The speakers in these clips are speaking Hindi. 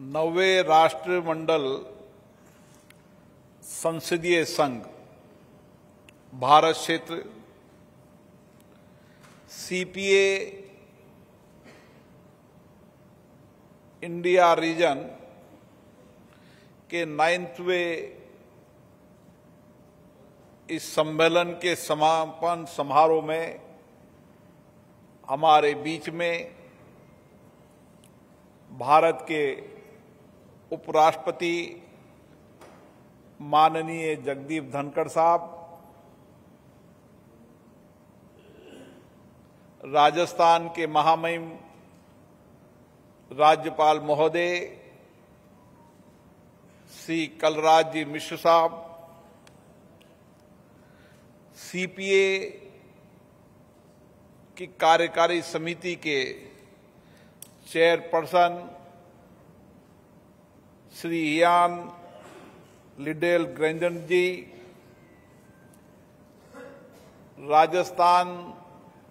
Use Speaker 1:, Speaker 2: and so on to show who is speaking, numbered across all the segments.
Speaker 1: नवे राष्ट्रमंडल संसदीय संघ, भारत क्षेत्र सीपीए इंडिया रीजन के नाइन्थवे इस सम्मेलन के समापन समारोह में हमारे बीच में भारत के उपराष्ट्रपति माननीय जगदीप धनखड़ साहब, राजस्थान के महामहिम राज्यपाल महोदय, श्री कलराज जी मिश्र साहब, सीपीए की कार्यकारी समिति के chairperson Shri Ian Liddell Grainger ji Rajasthan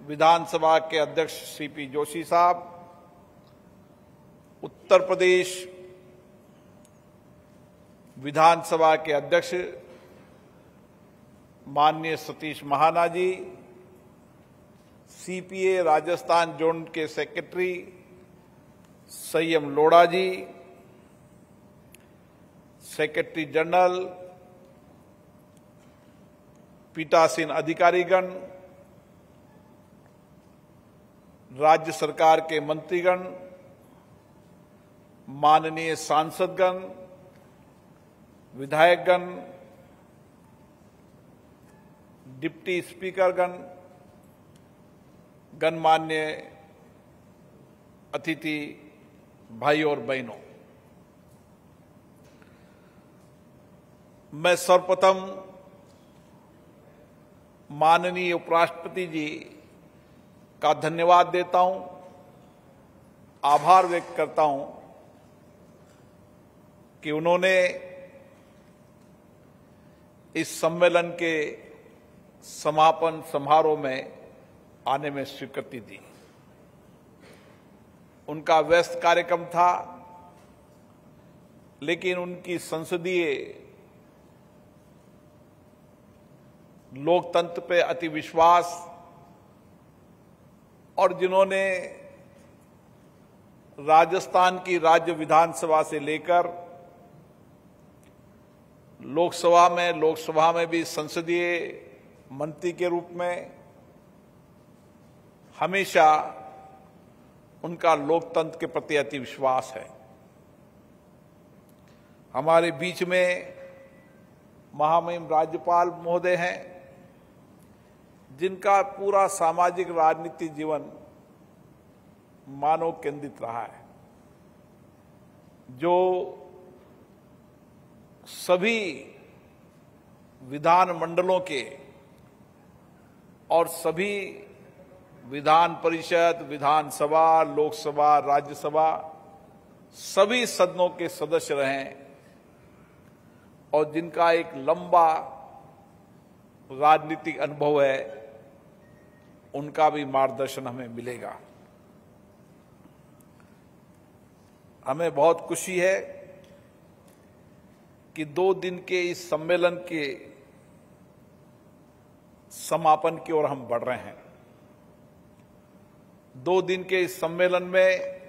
Speaker 1: विधानसभा के अध्यक्ष सीपी जोशी साहब उत्तर प्रदेश विधानसभा के अध्यक्ष माननीय सतीश महाना जी सीपीए राजस्थान जोन के secretary Sanyam Lodha ji secretary general पीटासीन अधिकारीगण राज्य सरकार के मंत्रीगण माननीय सांसदगण विधायकगण डिप्टी स्पीकरगण गणमान्य अतिथि भाई और बहनों मैं सर्वप्रथम माननीय उपराष्ट्रपति जी का धन्यवाद देता हूँ, आभार व्यक्त करता हूँ कि उन्होंने इस सम्मेलन के समापन समारोह में आने में स्वीकृति दी। उनका व्यस्त कार्यक्रम था, लेकिन उनकी संसदीय लोकतंत्र पे अति विश्वास और जिन्होंने राजस्थान की राज्य विधानसभा से लेकर लोकसभा में लोकसभा में भी संसदीय मंत्री के रूप में हमेशा उनका लोकतंत्र के प्रति अति विश्वास है। हमारे बीच में महामहिम राज्यपाल महोदय हैं। जिनका पूरा सामाजिक राजनीतिक जीवन मानव केंद्रित रहा है, जो सभी विधान मंडलों के और सभी विधान परिषद, विधानसभा, लोकसभा, राज्यसभा, सभी सदनों के सदस्य रहे और जिनका एक लंबा राजनीतिक अनुभव है उनका भी मार्गदर्शन हमें मिलेगा। हमें बहुत खुशी है कि दो दिन के इस सम्मेलन के समापन की ओर हम बढ़ रहे हैं। दो दिन के इस सम्मेलन में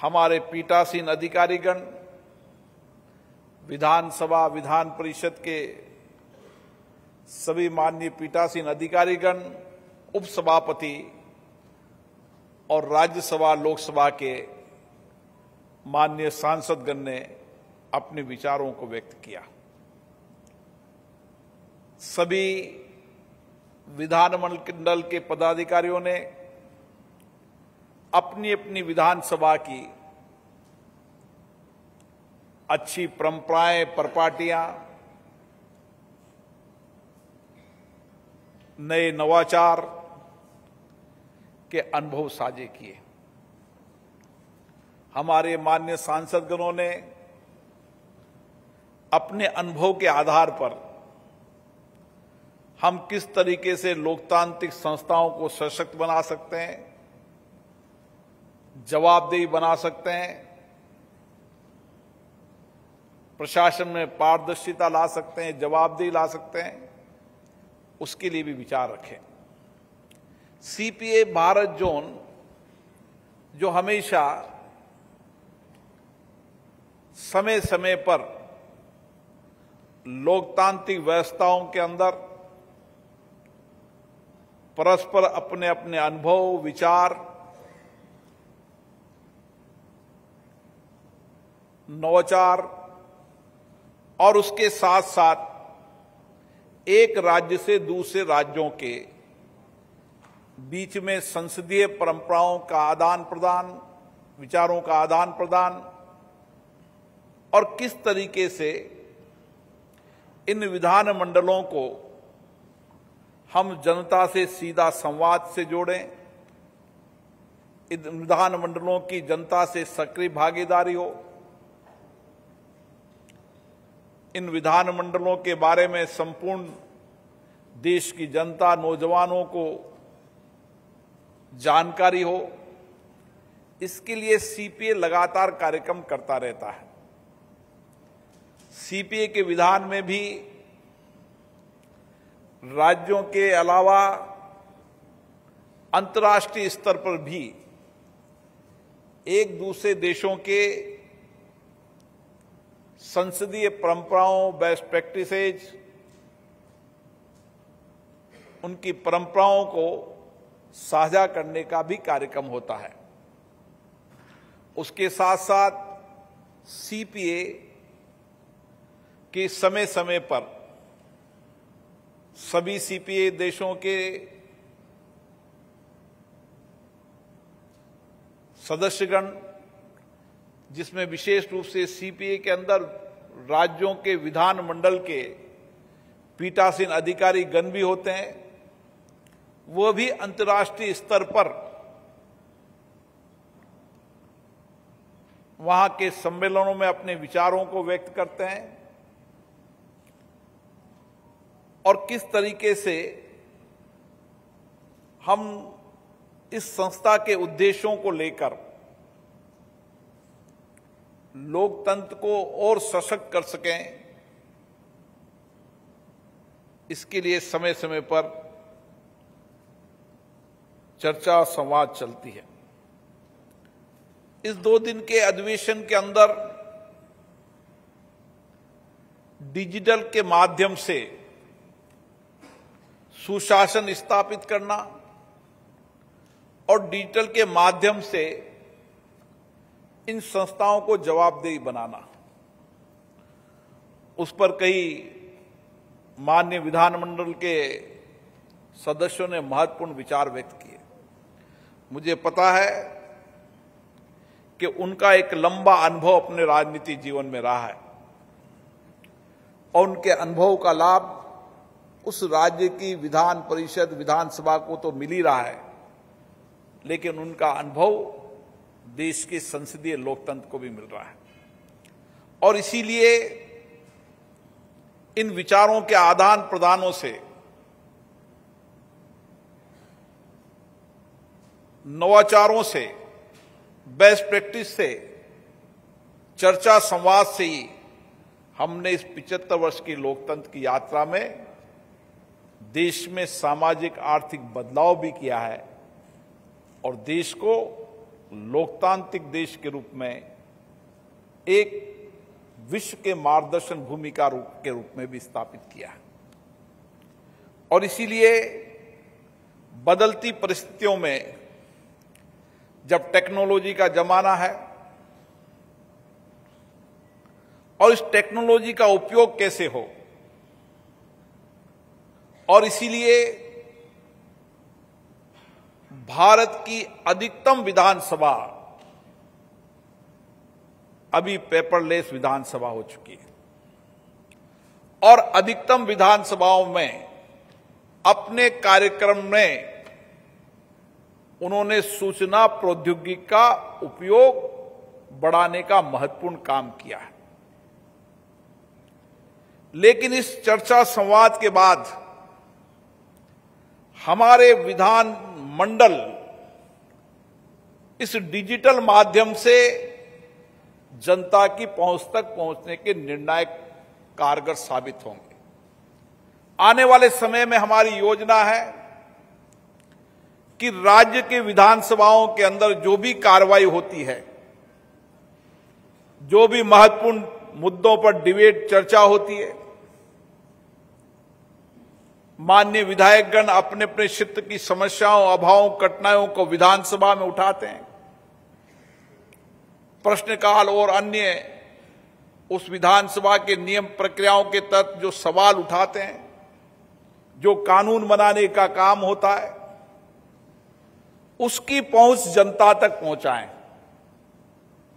Speaker 1: हमारे पीठासीन अधिकारीगण, विधानसभा, विधान परिषद के सभी माननीय पीठासीन अधिकारीगण, उपसभापति और राज्यसभा, लोकसभा के माननीय सांसदगण ने अपने विचारों को व्यक्त किया। सभी विधानमंडल के पदाधिकारियों ने अपनी अपनी विधानसभा की अच्छी परंपराएँ, परपाटियाँ नए नवाचार के अनुभव साझे किए। हमारे मान्य सांसदगणों ने अपने अनुभव के आधार पर हम किस तरीके से लोकतांत्रिक संस्थाओं को सशक्त बना सकते हैं, जवाबदेही बना सकते हैं, प्रशासन में पारदर्शिता ला सकते हैं, जवाबदेही ला सकते हैं उसके लिए भी विचार रखें। सीपीए भारत जोन जो हमेशा समय समय पर लोकतांत्रिक व्यवस्थाओं के अंदर परस्पर अपने अपने अनुभव, विचार, नवाचार और उसके साथ साथ एक राज्य से दूसरे राज्यों के बीच में संसदीय परंपराओं का आदान प्रदान, विचारों का आदान प्रदान, और किस तरीके से इन विधान मंडलों को हम जनता से सीधा संवाद से जोड़ें, इन विधान मंडलों की जनता से सक्रिय भागीदारी हो इन विधान मंडलों के बारे में संपूर्ण देश की जनता, नौजवानों को जानकारी हो, इसके लिए सीपीए लगातार कार्यक्रम करता रहता है। सीपीए के विधान में भी राज्यों के अलावा अंतर्राष्ट्रीय स्तर पर भी एक दूसरे देशों के संसदीय परंपराओं बेस्ट प्रैक्टिसेज उनकी परंपराओं को साझा करने का भी कार्यक्रम होता है। उसके साथ साथ सीपीए के समय समय पर सभी सीपीए देशों के सदस्यगण जिसमें विशेष रूप से सीपीए के अंदर राज्यों के विधानमंडल के पीठासीन अधिकारी गण भी होते हैं। वो भी अंतर्राष्ट्रीय स्तर पर वहाँ के सम्मेलनों में अपने विचारों को व्यक्त करते हैं। और किस तरीके से हम इस संस्था के उद्देश्यों को लेकर लोकतंत्र को और सशक्त कर सकें, इसके लिए समय समय पर चर्चा संवाद चलती है। इस दो दिन के अधिवेशन के अंदर डिजिटल के माध्यम से सुशासन स्थापित करना और डिजिटल के माध्यम से इन संस्थाओं को जवाबदेही बनाना। उस पर कई मान्य विधानमंडल के सदस्यों ने महत्वपूर्ण विचार व्यक्त किए। मुझे पता है कि उनका एक लंबा अनुभव अपने राजनीति जीवन में रहा है और उनके अनुभव का लाभ उस राज्य की विधान परिषद, विधानसभा को तो मिल ही रहा है, लेकिन उनका अनुभव देश के संसदीय लोकतंत्र को भी मिल रहा है। और इसीलिए इन विचारों के आदान प्रदानों से नवाचारों से बेस्ट प्रैक्टिस से, चर्चा संवाद से ही हमने इस पिचहत्तर वर्ष की लोकतंत्र की यात्रा में देश में सामाजिक आर्थिक बदलाव भी किया है और देश को लोकतांत्रिक देश के रूप में, एक विश्व के मार्गदर्शन भूमिका रूप, के रूप में भी स्थापित किया है। और इसीलिए बदलती परिस्थितियों में जब टेक्नोलॉजी का जमाना है, और इस टेक्नोलॉजी का उपयोग कैसे हो, और इसीलिए भारत की अधिकतम विधानसभा। अभी पेपरलेस विधानसभा हो चुकी है। और अधिकतम विधानसभाओं में अपने कार्यक्रम में उन्होंने सूचना प्रौद्योगिकी का उपयोग बढ़ाने का महत्वपूर्ण काम किया है। लेकिन इस चर्चा संवाद के बाद हमारे विधान मंडल इस डिजिटल माध्यम से जनता की पहुँच तक पहुँचने के निर्णायक कारगर साबित होंगे। आने वाले समय में हमारी योजना है कि राज्य के विधानसभाओं के अंदर जो भी कार्रवाई होती है, जो भी महत्वपूर्ण मुद्दों पर डिबेट चर्चा होती है मान्य विधायकगण अपने अपने क्षेत्र की समस्याओं, अभावों, कठिनाइयों को विधानसभा में उठाते हैं। प्रश्नकाल और अन्य उस विधानसभा के नियम प्रक्रियाओं के तहत जो सवाल उठाते हैं, जो कानून बनाने का काम होता है, उसकी पहुँच जनता तक पहुंचाएँ।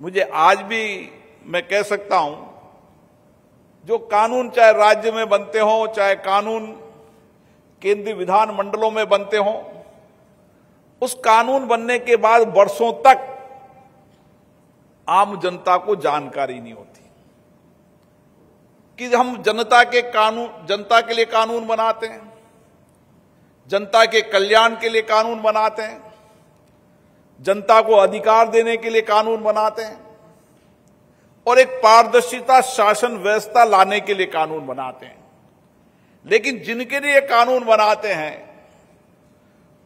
Speaker 1: मुझे आज भी मैं कह सकता हूँ, जो कानून चाहे राज्य में बनते हो, चाहे कानून केंद्रीय विधान मंडलों में बनते हों, उस कानून बनने के बाद वर्षों तक आम जनता को जानकारी नहीं होती। कि हम जनता के कानून, जनता के लिए कानून बनाते हैं, जनता के कल्याण के लिए कानून बनाते हैं, जनता को अधिकार देने के लिए कानून बनाते हैं, और एक पारदर्शिता शासन व्यवस्था लाने के लिए कानून बनाते हैं। लेकिन जिनके लिए कानून बनाते हैं,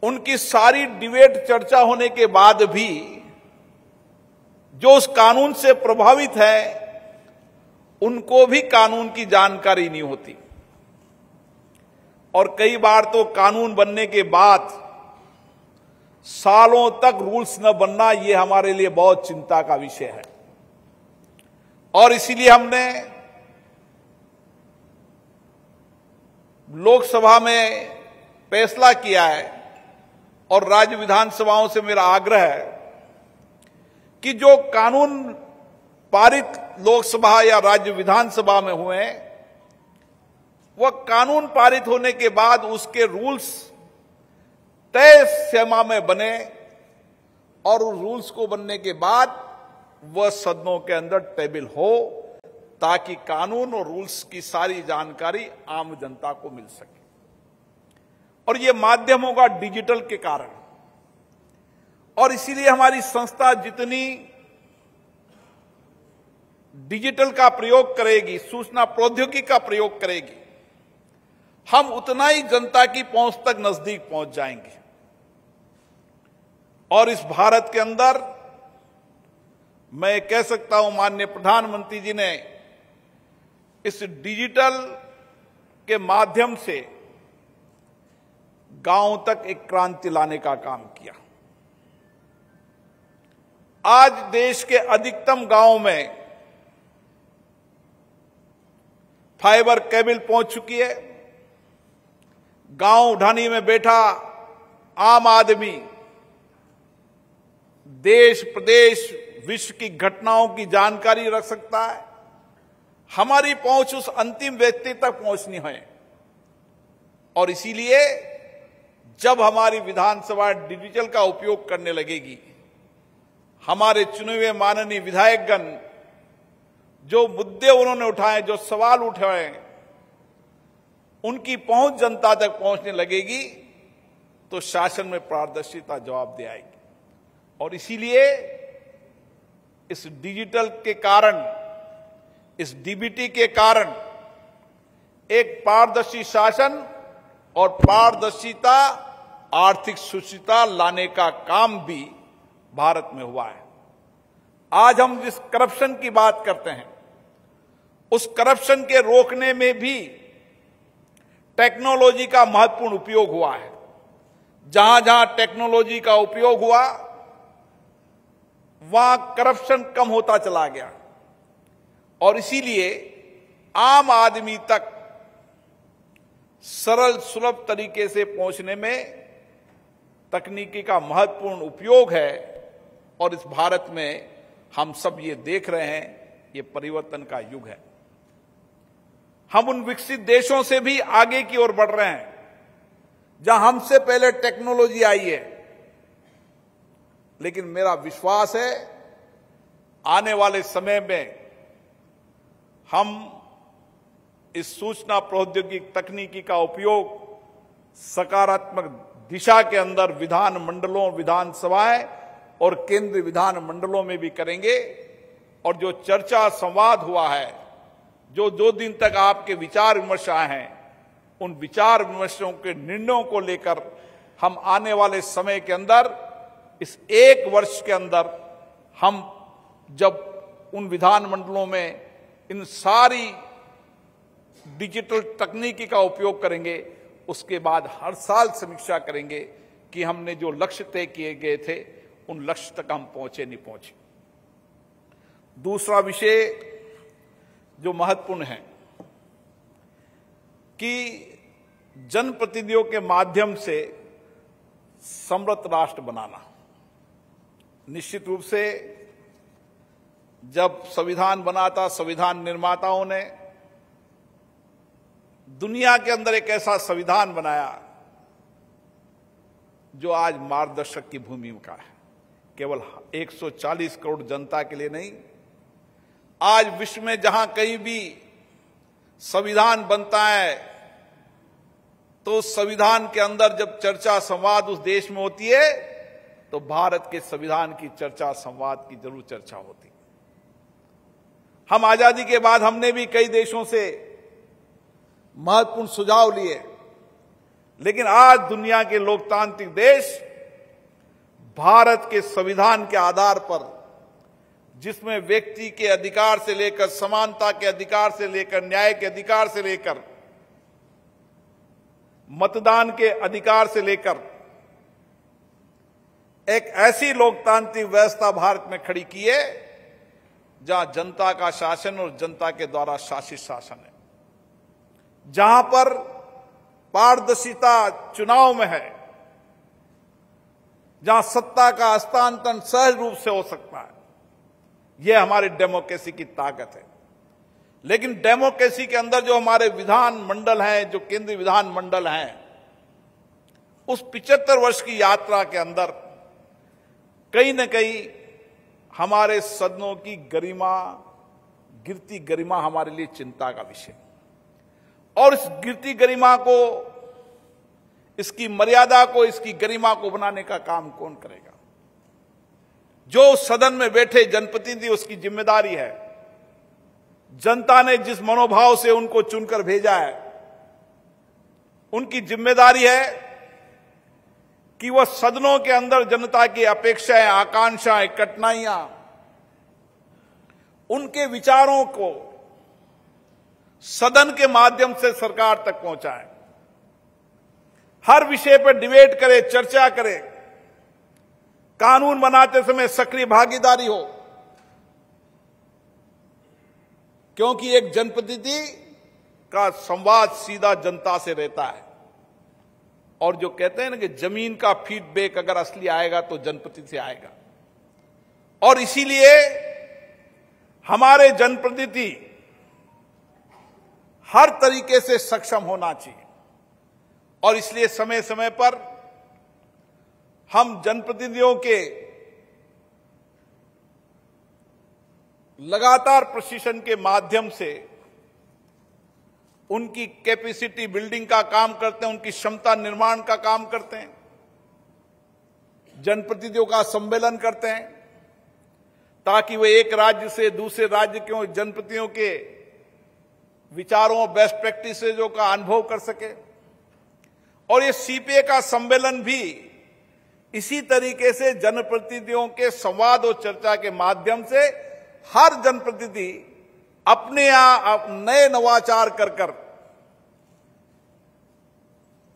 Speaker 1: उनकी सारी डिबेट चर्चा होने के बाद भी, जो उस कानून से प्रभावित है, उनको भी कानून की जानकारी नहीं होती। और कई बार तो कानून बनने के बाद, सालों तक रूल्स न बनना यह हमारे लिए बहुत चिंता का विषय है। और इसीलिए हमने लोकसभा में फैसला किया है और राज्य विधानसभाओं से मेरा आग्रह है कि जो कानून पारित लोकसभा या राज्य विधानसभा में हुए वह कानून पारित होने के बाद उसके रूल्स तय सीमा में बने और उस रूल्स को बनने के बाद वह सदनों के अंदर टेबल हो ताकि कानून और रूल्स की सारी जानकारी आम जनता को मिल सके। और यह माध्यम होगा डिजिटल के कारण। और इसीलिए हमारी संस्था जितनी डिजिटल का प्रयोग करेगी, सूचना प्रौद्योगिकी का प्रयोग करेगी, हम उतना ही जनता की पहुँच तक नज़दीक पहुँच जाएँगे। और इस भारत के अंदर मैं कह सकता हूँ, माननीय प्रधानमंत्री जी ने इस डिजिटल के माध्यम से गाँव तक एक क्रांति लाने का काम किया। आज देश के अधिकतम गाँव में फाइबर केबल पहुँच चुकी है। गाँव ढानी में बैठा आम आदमी देश प्रदेश विश्व की घटनाओं की जानकारी रख सकता है। हमारी पहुँच उस अंतिम व्यक्ति तक पहुंचनी है। और इसीलिए जब हमारी विधानसभा डिजिटल का उपयोग करने लगेगी, हमारे चुने हुए माननीय विधायकगण जो मुद्दे उन्होंने उठाए, जो सवाल उठाए, उनकी पहुँच जनता तक पहुँचने लगेगी तो शासन में पारदर्शिता जवाब दे आएगी। और इसीलिए इस डिजिटल के कारण इस डीबीटी के कारण एक पारदर्शी शासन और पारदर्शिता, आर्थिक सुचिता लाने का काम भी भारत में हुआ है। आज हम जिस करप्शन की बात करते हैं, उस करप्शन के रोकने में भी टेक्नोलॉजी का महत्वपूर्ण उपयोग हुआ है। जहाँ जहाँ टेक्नोलॉजी का उपयोग हुआ, वहाँ करप्शन कम होता चला गया। और इसीलिए आम आदमी तक सरल सुलभ तरीके से पहुँचने में तकनीकी का महत्वपूर्ण उपयोग है और इस भारत में हम सब ये देख रहे हैं, ये परिवर्तन का युग है। हम उन विकसित देशों से भी आगे की ओर बढ़ रहे हैं, जहाँ हमसे पहले टेक्नोलॉजी आई है। लेकिन मेरा विश्वास है, आने वाले समय में हम इस सूचना प्रौद्योगिक तकनीकी का उपयोग सकारात्मक दिशा के अंदर विधान मंडलों, विधानसभाएँ और केंद्रीय विधान मंडलों में भी करेंगे। और जो चर्चा संवाद हुआ है, जो दो दिन तक आपके विचार विमर्श आए हैं, उन विचार विमर्शों के निर्णयों को लेकर हम आने वाले समय के अंदर, इस एक वर्ष के अंदर हम जब उन विधान मंडलों में इन सारी डिजिटल तकनीकी का उपयोग करेंगे, उसके बाद हर साल समीक्षा करेंगे कि हमने जो लक्ष्य तय किए गए थे, उन लक्ष्य तक हम पहुँचे, नहीं पहुँचे। दूसरा विषय जो महत्वपूर्ण है कि जनप्रतिनिधियों के माध्यम से समृद्ध राष्ट्र बनाना। निश्चित रूप से जब संविधान बना था, संविधान निर्माताओं ने दुनिया के अंदर एक ऐसा संविधान बनाया जो आज मार्गदर्शक की भूमिका है। केवल 140 करोड़ जनता के लिए नहीं, आज विश्व में जहाँ कहीं भी संविधान बनता है तो उस संविधान के अंदर जब चर्चा संवाद उस देश में होती है तो भारत के संविधान की चर्चा संवाद की ज़रूर चर्चा होती हम आज़ादी के बाद हमने भी कई देशों से महत्वपूर्ण सुझाव लिए। लेकिन आज दुनिया के लोकतांत्रिक देश भारत के संविधान के आधार पर, जिसमें व्यक्ति के अधिकार से लेकर, समानता के अधिकार से लेकर, न्याय के अधिकार से लेकर, मतदान के अधिकार से लेकर, एक ऐसी लोकतांत्रिक व्यवस्था भारत में खड़ी की है जहाँ जनता का शासन और जनता के द्वारा शासित शासन है। जहाँ पर पारदर्शिता चुनाव में है, जहाँ सत्ता का हस्तांतरण सहज रूप से हो सकता है, यह हमारी डेमोक्रेसी की ताकत है। लेकिन डेमोक्रेसी के अंदर जो हमारे विधान मंडल हैं, जो केंद्रीय विधान मंडल हैं, उस पिचहत्तर वर्ष की यात्रा के अंदर कहीं न कहीं हमारे सदनों की गरिमा, गिरती गरिमा हमारे लिए चिंता का विषय। और इस गिरती गरिमा को, इसकी मर्यादा को, इसकी गरिमा को बनाने का काम कौन करेगा? जो सदन में बैठे जनप्रतिनिधि, उसकी ज़िम्मेदारी है। जनता ने जिस मनोभाव से उनको चुनकर भेजा है, उनकी ज़िम्मेदारी है कि वह सदनों के अंदर जनता की अपेक्षाएँ, आकांक्षाएँ, कठिनाइयाँ, उनके विचारों को सदन के माध्यम से सरकार तक पहुँचाए। हर विषय पर डिबेट करे, चर्चा करे। कानून बनाते समय सक्रिय भागीदारी हो। क्योंकि एक जनप्रतिनिधि का संवाद सीधा जनता से रहता है। और जो कहते हैं ना कि ज़मीन का फीडबैक अगर असली आएगा तो जनप्रतिनिधि से आएगा। और इसीलिए हमारे जनप्रतिनिधि हर तरीके से सक्षम होना चाहिए। और इसलिए समय समय पर हम जनप्रतिनिधियों के लगातार प्रशिक्षण के माध्यम से उनकी कैपेसिटी बिल्डिंग का काम करते हैं, उनकी क्षमता निर्माण का काम करते हैं। जनप्रतिनिधियों का सम्मेलन करते हैं, ताकि वे एक राज्य से दूसरे राज्य के जनप्रतिनिधियों के विचारों बेस्ट प्रैक्टिसेजों का अनुभव कर सके। और ये सीपीए का सम्मेलन भी इसी तरीके से जनप्रतिनिधियों के संवाद और चर्चा के माध्यम से हर जनप्रतिनिधि अपने आप नए नवाचार कर कर,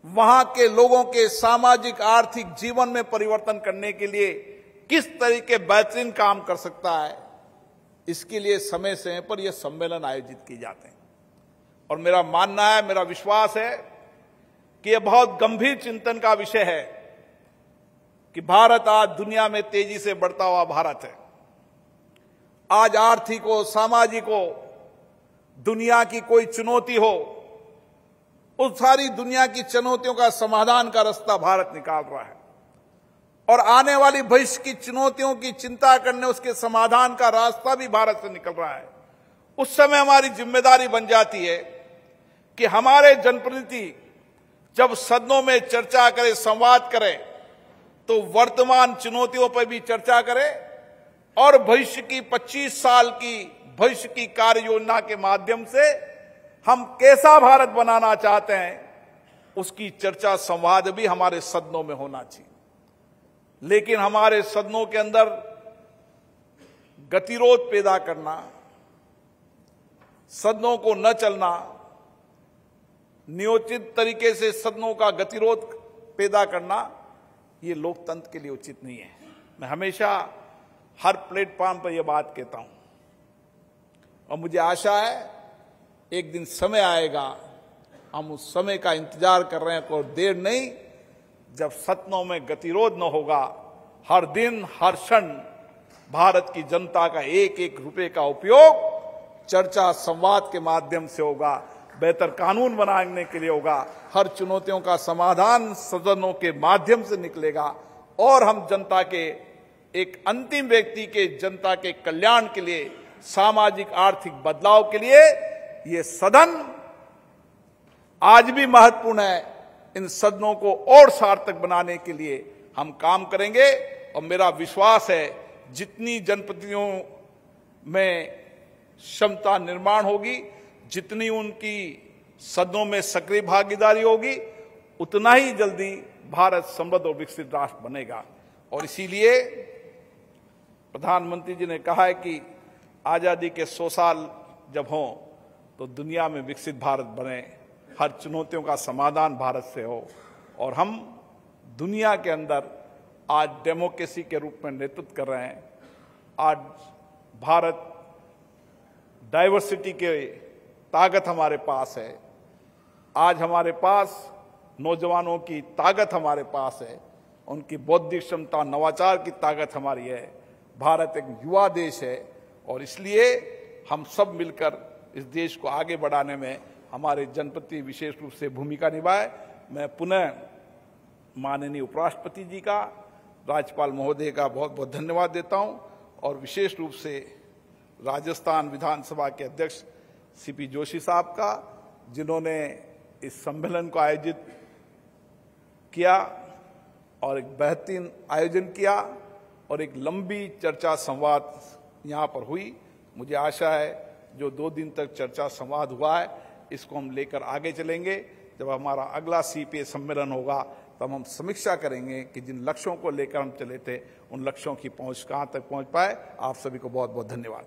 Speaker 1: वहाँ के लोगों के सामाजिक, आर्थिक जीवन में परिवर्तन करने के लिए किस तरीके बेहतरीन काम कर सकता है, इसके लिए समय समय पर यह सम्मेलन आयोजित किए जाते हैं। और मेरा मानना है, मेरा विश्वास है कि यह बहुत गंभीर चिंतन का विषय है कि भारत आज दुनिया में तेज़ी से बढ़ता हुआ भारत है। आज आर्थिक हो, सामाजिक हो, दुनिया की कोई चुनौती हो, उस सारी दुनिया की चुनौतियों का समाधान का रास्ता भारत निकाल रहा है। और आने वाली भविष्य की चुनौतियों की चिंता करने, उसके समाधान का रास्ता भी भारत से निकल रहा है। उस समय हमारी ज़िम्मेदारी बन जाती है कि हमारे जनप्रतिनिधि जब सदनों में चर्चा करें, संवाद करें तो वर्तमान चुनौतियों पर भी चर्चा करें और भविष्य की 25 साल की भविष्य की कार्य योजना के माध्यम से हम कैसा भारत बनाना चाहते हैं, उसकी चर्चा संवाद भी हमारे सदनों में होना चाहिए। लेकिन हमारे सदनों के अंदर गतिरोध पैदा करना, सदनों को न चलना नियोजित तरीके से सदनों का गतिरोध पैदा करना, ये लोकतंत्र के लिए उचित नहीं है। मैं हमेशा हर प्लेटफॉर्म पर यह बात कहता हूँ। और मुझे आशा है, एक दिन समय आएगा, हम उस समय का इंतज़ार कर रहे हैं, कोई देर नहीं, जब सदनों में गतिरोध न होगा। हर दिन, हर क्षण, भारत की जनता का एक एक रुपए का उपयोग चर्चा, संवाद के माध्यम से होगा। बेहतर कानून बनाने के लिए होगा। हर चुनौतियों का समाधान सदनों के माध्यम से निकलेगा। और हम जनता के एक अंतिम व्यक्ति के जनता के कल्याण के लिए, सामाजिक, आर्थिक बदलाव के लिए ये सदन आज भी महत्वपूर्ण है। इन सदनों को और सार्थक बनाने के लिए हम काम करेंगे और मेरा विश्वास है जितनी जनप्रतिनिधियों में क्षमता निर्माण होगी, जितनी उनकी सदनों में सक्रिय भागीदारी होगी, उतना ही जल्दी भारत समृद्ध और विकसित राष्ट्र बनेगा। और इसीलिए प्रधानमंत्री जी ने कहा है कि आज़ादी के सौ साल जब हों तो दुनिया में विकसित भारत बने, हर चुनौतियों का समाधान भारत से हो। और हम दुनिया के अंदर आज डेमोक्रेसी के रूप में नेतृत्व कर रहे हैं। आज भारत डाइवर्सिटी के ताकत हमारे पास है। आज हमारे पास नौजवानों की ताकत हमारे पास है। उनकी बौद्धिक क्षमता, नवाचार की ताकत हमारी है। भारत एक युवा देश है और इसलिए हम सब मिलकर इस देश को आगे बढ़ाने में हमारे जनप्रति विशेष रूप से भूमिका निभाए। मैं पुनः माननीय उपराष्ट्रपति जी का, राज्यपाल महोदय का बहुत बहुत धन्यवाद देता हूँ और विशेष रूप से राजस्थान विधानसभा के अध्यक्ष सीपी जोशी साहब का, जिन्होंने इस सम्मेलन को आयोजित किया और एक बेहतरीन आयोजन किया। और एक लंबी चर्चा संवाद यहाँ पर हुई। मुझे आशा है जो दो दिन तक चर्चा संवाद हुआ है, इसको हम लेकर आगे चलेंगे। जब हमारा अगला सीपीए सम्मेलन होगा, तब हम समीक्षा करेंगे कि जिन लक्ष्यों को लेकर हम चले थे, उन लक्ष्यों की पहुँच कहाँ तक पहुँच पाए। आप सभी को बहुत बहुत धन्यवाद।